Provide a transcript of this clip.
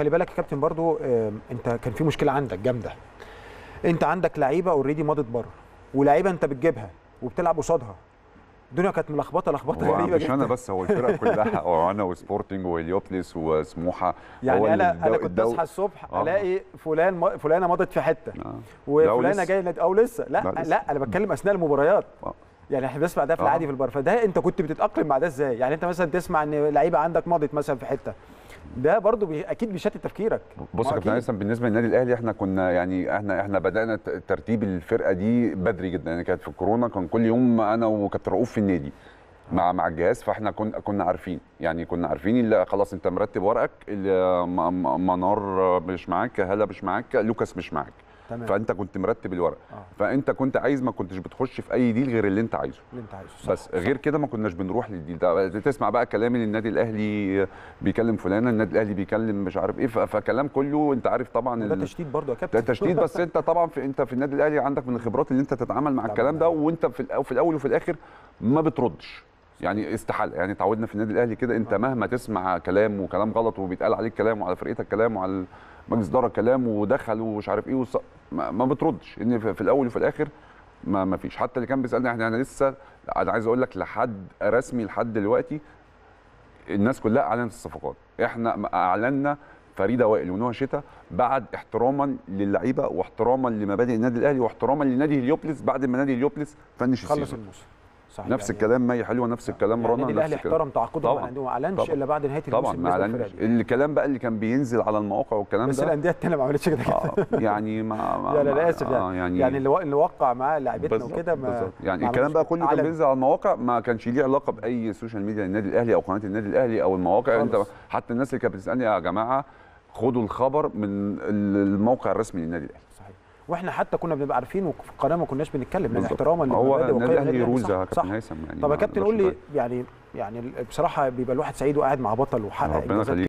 خلي بالك يا كابتن برضو انت كان في مشكلة عندك جامدة انت عندك لعيبة already مضت بره ولعيبة انت بتجيبها وبتلعب قصادها الدنيا كانت ملخبطة لخبطة غريبة مش أنا بس هو الفرقة كلها وأنا وسبورتنج وهليوبوليس وسموحة يعني أنا الدو- أنا كنت الدو- أصحى الصبح آه. ألاقي فلان م- فلانة مضت في حتة آه. وفلانة. جاية نادي- أو لسه لا لا، لا, لسه. أنا بتكلم أثناء المباريات آه. يعني إحنا بنسمع ده في آه. العادي في البر فده أنت كنت بتتأقلم مع ده إزاي يعني أنت مثلا تسمع إن لعيبة عندك مضت مثلا في حتة ده برضو بي... أكيد بيشتت تفكيرك. بص يا كابتن. هيثم بالنسبة للنادي الأهلي إحنا كنا يعني إحنا إحنا بدأنا ترتيب الفرقة دي بدري جدا. يعني كانت في الكورونا كان كل يوم أنا وكابتن رؤوف في النادي مع مع الجهاز فإحنا كنا كنا عارفين. يعني كنا عارفين اللي خلاص أنت مرتب ورقك منار مش معاك هلا مش معاك لوكاس مش معاك. تمام. فأنت كنت مرتب الورق. آه. فأنت كنت عايز ما كنتش بتخش في أي ديل غير اللي أنت عايزه. اللي أنت عايزه صح. بس غير كده ما كناش بنروح للديل ده. تسمع بقى كلام إن النادي الأهلي بيكلم فلانة النادي الأهلي بيكلم مش عارف إيه فكلام كله أنت عارف طبعا ده تشتيت برضو يا كابتن. ده تشديد. بس أنت طبعا في أنت في النادي الأهلي عندك من الخبرات اللي أنت تتعامل مع. الكلام ده وأنت في الأول وفي الآخر ما بتردش. يعني استحالة. يعني اتعودنا في النادي الأهلي كده أنت مهما تسمع كلام وكلام غلط وبيتقال عليك كلام وعلى فرقتك كلام وعلى مجلس اداره كلام ودخل ومش عارف إيه وص... ما, ما بتردش. إن في الأول وفي الآخر ما ما فيش. حتى اللي كان بيسألني إحنا أنا لسه أنا عايز أقول لك لحد رسمي لحد دلوقتي الناس كلها أعلنت الصفقات. إحنا أعلنا فريدة وائل ونهى شتا بعد احتراما للعيبة واحتراما لمبادئ النادي الأهلي واحتراما لنادي هليوبوليس بعد ما نادي هليوبوليس finish خلص ال season. الموسم. صحيح نفس يعني الكلام مي حلوة نفس الكلام يعني رنا النادي نفس الاهلي احترم تعاقده مع طبعاً. الأندية وما أعلنش طبعاً. إلا بعد نهايه طبعا الموسم ما بالنسبة اعلنش. الكلام بقى اللي كان بينزل على المواقع والكلام بس ده الأندية الثانية ما عملتش كده آه يعني ما, ما يعني ما- أنا اسف آه يعني يعني اللي وقع معاه لعيبتنا وكده ما. يعني ما الكلام بقى كده. كله كان. بينزل على المواقع ما كانش ليه علاقة بأي سوشيال ميديا للنادي الأهلي أو قناة النادي الأهلي أو المواقع أنت. حتى الناس اللي كانت بتسألني يا جماعة خدوا الخبر من الموقع الرسمي للنادي الأهلي صحيح وإحنا حتى كنا بنبقى عارفين وفي القناة ما كناش بنتكلم لأن بالظبط. احتراما هو للمبادئ النادي وقيم الاهلي rules يا. كابتن هيثم يعني طب يا كابتن قول لي. يعني يعني بصراحة بيبقى الواحد سعيد وقاعد مع بطل وحقق ربنا إنجازات يخليك